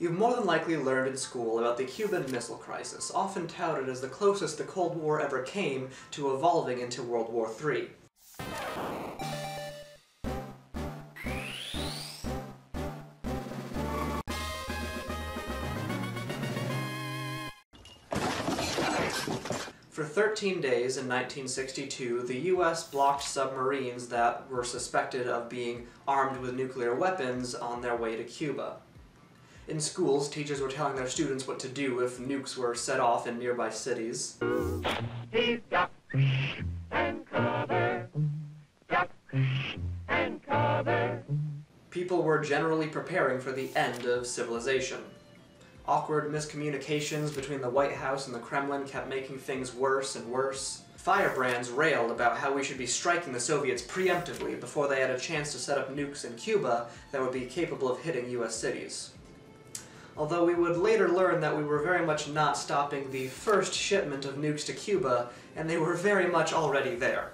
You've more than likely learned in school about the Cuban Missile Crisis, often touted as the closest the Cold War ever came to evolving into World War III. For 13 days in 1962, the US blocked submarines that were suspected of being armed with nuclear weapons on their way to Cuba. In schools, teachers were telling their students what to do if nukes were set off in nearby cities. He's duck and cover, duck and cover. People were generally preparing for the end of civilization. Awkward miscommunications between the White House and the Kremlin kept making things worse and worse. Firebrands railed about how we should be striking the Soviets preemptively before they had a chance to set up nukes in Cuba that would be capable of hitting US cities. Although we would later learn that we were very much not stopping the first shipment of nukes to Cuba, and they were very much already there.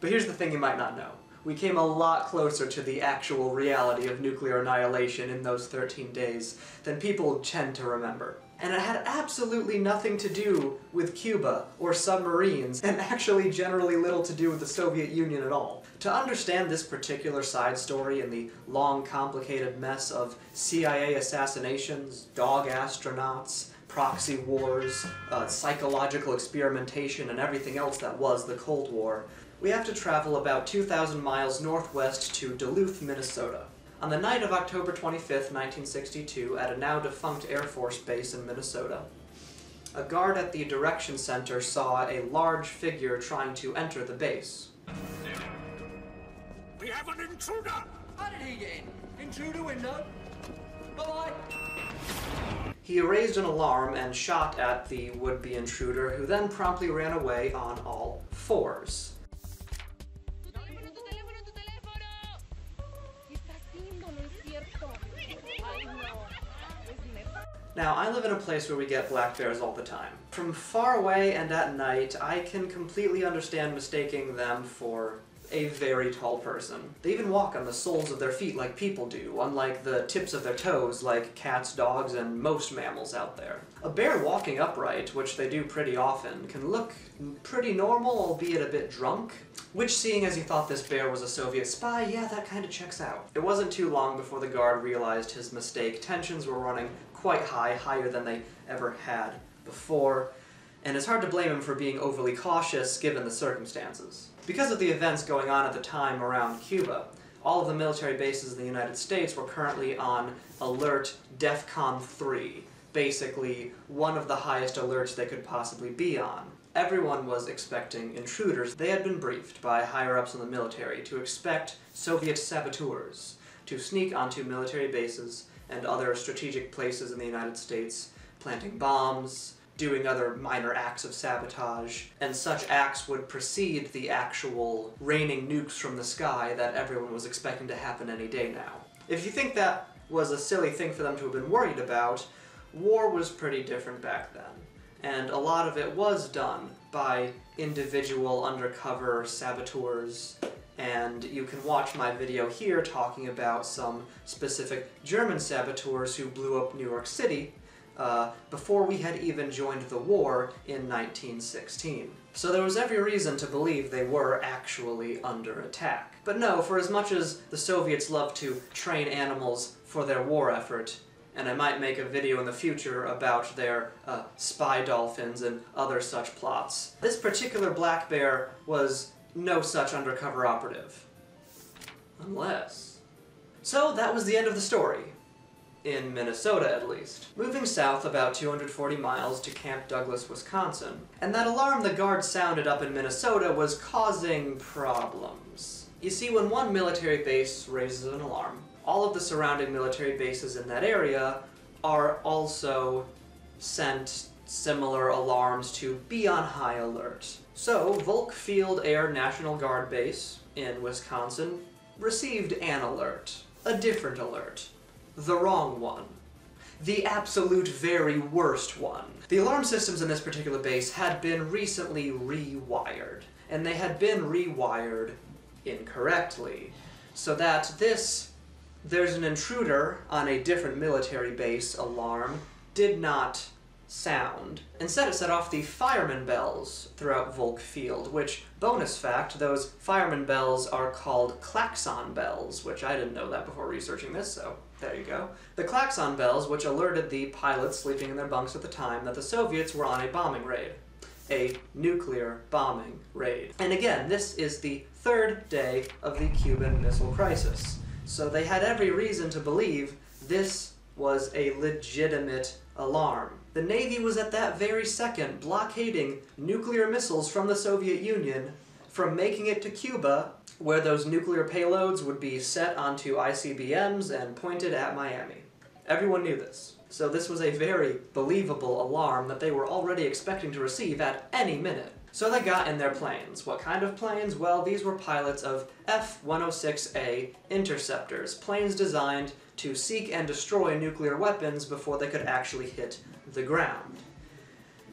But here's the thing you might not know we came a lot closer to the actual reality of nuclear annihilation in those 13 days than people tend to remember. And it had absolutely nothing to do with Cuba or submarines, and actually generally little to do with the Soviet Union at all. To understand this particular side story and the long, complicated mess of CIA assassinations, dog astronauts, proxy wars, uh, psychological experimentation, and everything else that was the Cold War, we have to travel about 2,000 miles northwest to Duluth, Minnesota. On the night of October 25, 1962, at a now defunct Air Force base in Minnesota, a guard at the Direction Center saw a large figure trying to enter the base. We have an intruder! How did he get in? In window? Bye-bye. He raised an alarm and shot at the would-be intruder, who then promptly ran away on all fours. Now, I live in a place where we get black bears all the time. From far away and at night, I can completely understand mistaking them for a very tall person. They even walk on the soles of their feet like people do, unlike the tips of their toes like cats, dogs, and most mammals out there. A bear walking upright, which they do pretty often, can look pretty normal, albeit a bit drunk. Which, seeing as you thought this bear was a Soviet spy, yeah, that kind of checks out. It wasn't too long before the guard realized his mistake. Tensions were running quite high, higher than they ever had before, and it's hard to blame him for being overly cautious given the circumstances. Because of the events going on at the time around Cuba, all of the military bases in the United States were currently on alert DEFCON 3, basically one of the highest alerts they could possibly be on. Everyone was expecting intruders. They had been briefed by higher-ups in the military to expect Soviet saboteurs to sneak onto military bases and other strategic places in the United States, planting bombs, doing other minor acts of sabotage, and such acts would precede the actual raining nukes from the sky that everyone was expecting to happen any day now. If you think that was a silly thing for them to have been worried about, war was pretty different back then. And a lot of it was done by individual undercover saboteurs and you can watch my video here talking about some specific German saboteurs who blew up New York City uh, before we had even joined the war in 1916. So there was every reason to believe they were actually under attack. But no, for as much as the Soviets love to train animals for their war effort, and I might make a video in the future about their uh, spy dolphins and other such plots. This particular black bear was no such undercover operative. Unless... So that was the end of the story. In Minnesota, at least. Moving south about 240 miles to Camp Douglas, Wisconsin. And that alarm the guard sounded up in Minnesota was causing problems. You see, when one military base raises an alarm, all of the surrounding military bases in that area are also sent similar alarms to be on high alert. So, Volk Field Air National Guard Base in Wisconsin received an alert. A different alert. The wrong one. The absolute very worst one. The alarm systems in this particular base had been recently rewired, and they had been rewired incorrectly, so that this there's an intruder on a different military base alarm did not sound. Instead, it set off the fireman bells throughout Volk Field, which, bonus fact, those fireman bells are called klaxon bells, which I didn't know that before researching this, so there you go. The klaxon bells, which alerted the pilots sleeping in their bunks at the time that the Soviets were on a bombing raid. A nuclear bombing raid. And again, this is the third day of the Cuban Missile Crisis. So they had every reason to believe this was a legitimate alarm. The Navy was at that very second blockading nuclear missiles from the Soviet Union from making it to Cuba, where those nuclear payloads would be set onto ICBMs and pointed at Miami. Everyone knew this. So this was a very believable alarm that they were already expecting to receive at any minute. So they got in their planes. What kind of planes? Well, these were pilots of F-106A interceptors, planes designed to seek and destroy nuclear weapons before they could actually hit the ground.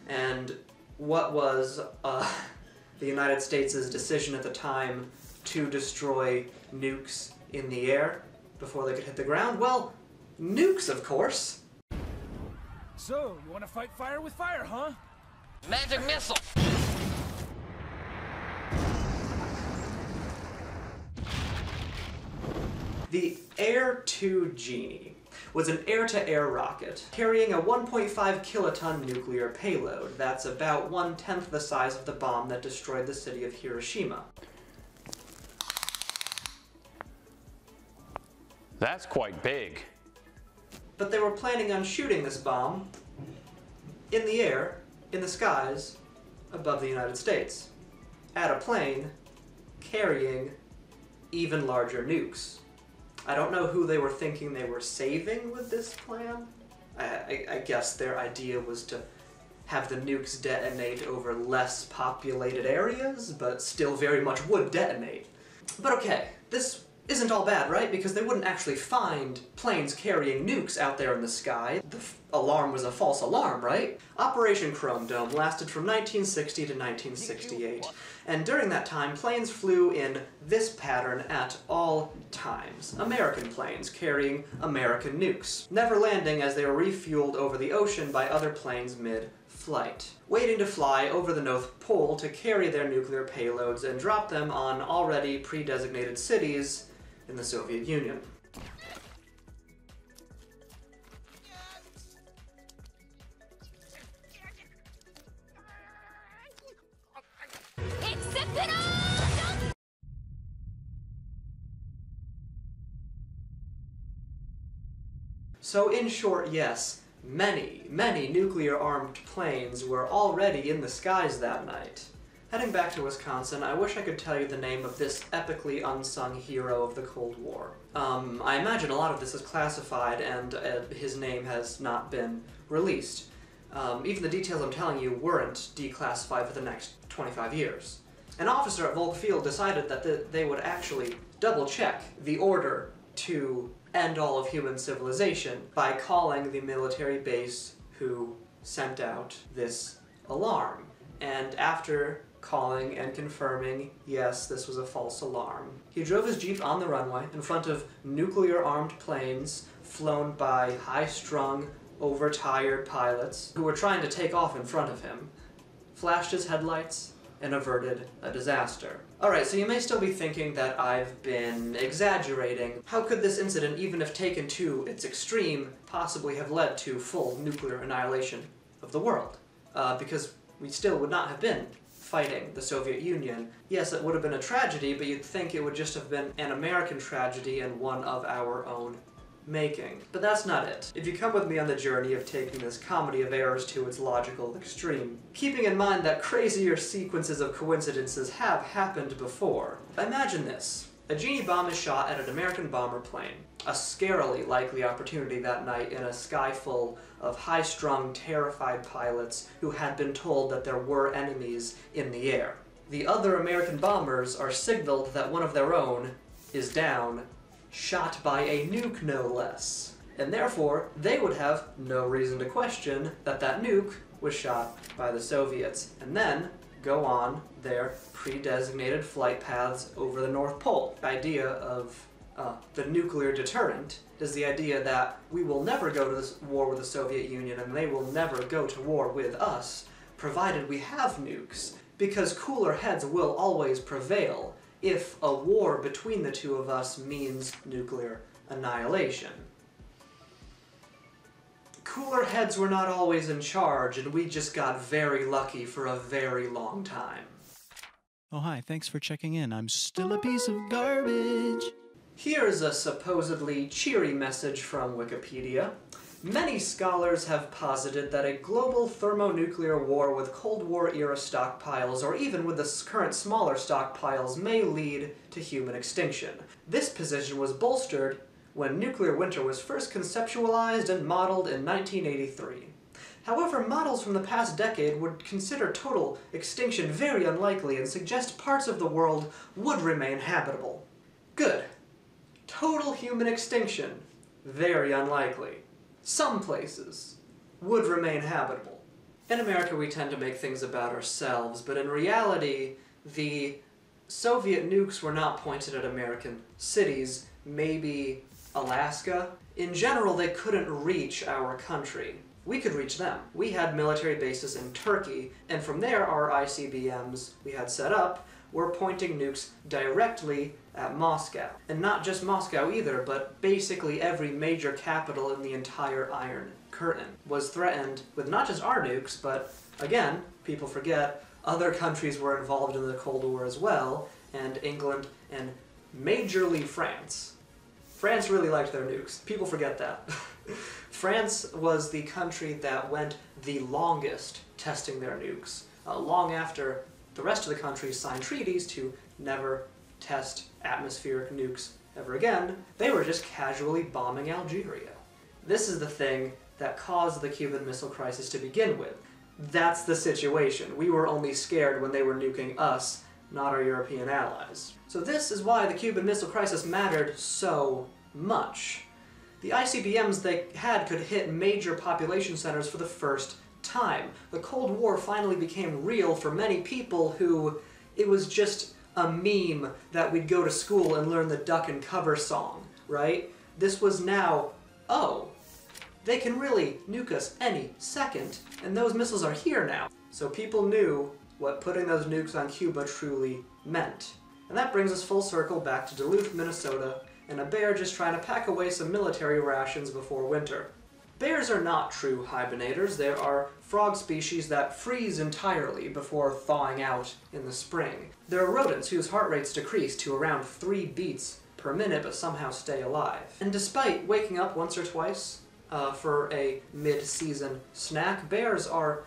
And what was uh, the United States' decision at the time to destroy nukes in the air before they could hit the ground? Well, nukes, of course. So, you want to fight fire with fire, huh? Magic missile! The Air 2 Genie was an air-to-air rocket carrying a 1.5 kiloton nuclear payload. That's about one-tenth the size of the bomb that destroyed the city of Hiroshima. That's quite big. But they were planning on shooting this bomb in the air, in the skies, above the United States, at a plane carrying even larger nukes. I don't know who they were thinking they were saving with this plan. I, I, I guess their idea was to have the nukes detonate over less populated areas, but still very much would detonate. But okay, this isn't all bad, right? Because they wouldn't actually find planes carrying nukes out there in the sky. The alarm was a false alarm, right? Operation Chrome Dome lasted from 1960 to 1968, and during that time, planes flew in this pattern at all times. American planes carrying American nukes, never landing as they were refueled over the ocean by other planes mid flight, waiting to fly over the North Pole to carry their nuclear payloads and drop them on already pre-designated cities in the Soviet Union. So in short, yes, many, many nuclear-armed planes were already in the skies that night. Heading back to Wisconsin, I wish I could tell you the name of this epically unsung hero of the Cold War. Um, I imagine a lot of this is classified and uh, his name has not been released. Um, even the details I'm telling you weren't declassified for the next 25 years. An officer at Volk Field decided that th- they would actually double check the order to end all of human civilization by calling the military base who sent out this alarm. And after calling and confirming, yes, this was a false alarm, he drove his Jeep on the runway in front of nuclear armed planes flown by high strung, overtired pilots who were trying to take off in front of him, flashed his headlights, and averted a disaster. Alright, so you may still be thinking that I've been exaggerating. How could this incident, even if taken to its extreme, possibly have led to full nuclear annihilation of the world? Uh, because we still would not have been fighting the Soviet Union. Yes, it would have been a tragedy, but you'd think it would just have been an American tragedy and one of our own making. But that's not it. If you come with me on the journey of taking this comedy of errors to its logical extreme, keeping in mind that crazier sequences of coincidences have happened before, imagine this. A genie bomb is shot at an American bomber plane. A scarily likely opportunity that night in a sky full of high-strung, terrified pilots who had been told that there were enemies in the air. The other American bombers are signaled that one of their own is down shot by a nuke no less. And therefore, they would have no reason to question that that nuke was shot by the Soviets, and then go on their pre-designated flight paths over the North Pole. The Idea of Uh, the nuclear deterrent is the idea that we will never go to this war with the Soviet Union and they will never go to war with us, provided we have nukes, because cooler heads will always prevail if a war between the two of us means nuclear annihilation. Cooler heads were not always in charge, and we just got very lucky for a very long time. Oh, hi, thanks for checking in. I'm still a piece of garbage. Here's a supposedly cheery message from Wikipedia. Many scholars have posited that a global thermonuclear war with Cold War era stockpiles, or even with the current smaller stockpiles, may lead to human extinction. This position was bolstered when nuclear winter was first conceptualized and modeled in 1983. However, models from the past decade would consider total extinction very unlikely and suggest parts of the world would remain habitable. Good. Total human extinction, very unlikely. Some places would remain habitable. In America, we tend to make things about ourselves, but in reality, the Soviet nukes were not pointed at American cities, maybe Alaska. In general, they couldn't reach our country. We could reach them. We had military bases in Turkey, and from there, our ICBMs we had set up were pointing nukes directly at Moscow. And not just Moscow either, but basically every major capital in the entire Iron Curtain was threatened with not just our nukes, but again, people forget, other countries were involved in the Cold War as well, and England and majorly France. France really liked their nukes. People forget that. France was the country that went the longest testing their nukes, uh, long after the rest of the countries signed treaties to never test atmospheric nukes ever again. They were just casually bombing Algeria. This is the thing that caused the Cuban Missile Crisis to begin with. That's the situation. We were only scared when they were nuking us, not our European allies. So this is why the Cuban Missile Crisis mattered so much. The ICBMs they had could hit major population centers for the first time. The Cold War finally became real for many people who it was just a meme that we'd go to school and learn the duck and cover song, right? This was now, oh, they can really nuke us any second, and those missiles are here now. So people knew what putting those nukes on Cuba truly meant. And that brings us full circle back to Duluth, Minnesota, and a bear just trying to pack away some military rations before winter. Bears are not true hibernators. There are frog species that freeze entirely before thawing out in the spring. There are rodents whose heart rates decrease to around 3 beats per minute but somehow stay alive. And despite waking up once or twice uh, for a mid-season snack, bears are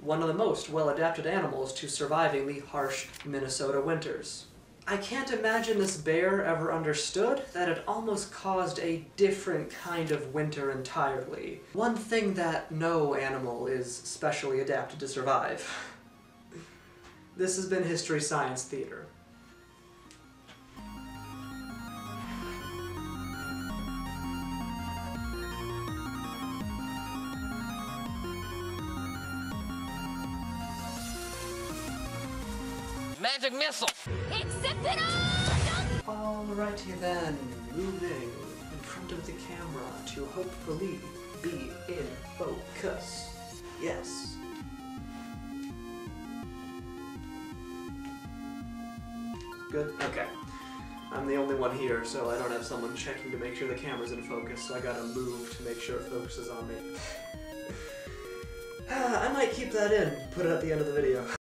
one of the most well-adapted animals to surviving the harsh Minnesota winters. I can't imagine this bear ever understood that it almost caused a different kind of winter entirely. One thing that no animal is specially adapted to survive. this has been History Science Theater. Magic missile! Alrighty then, moving in front of the camera to hopefully be in focus. Yes. Good? Okay. I'm the only one here, so I don't have someone checking to make sure the camera's in focus, so I gotta move to make sure it focuses on me. I might keep that in, put it at the end of the video.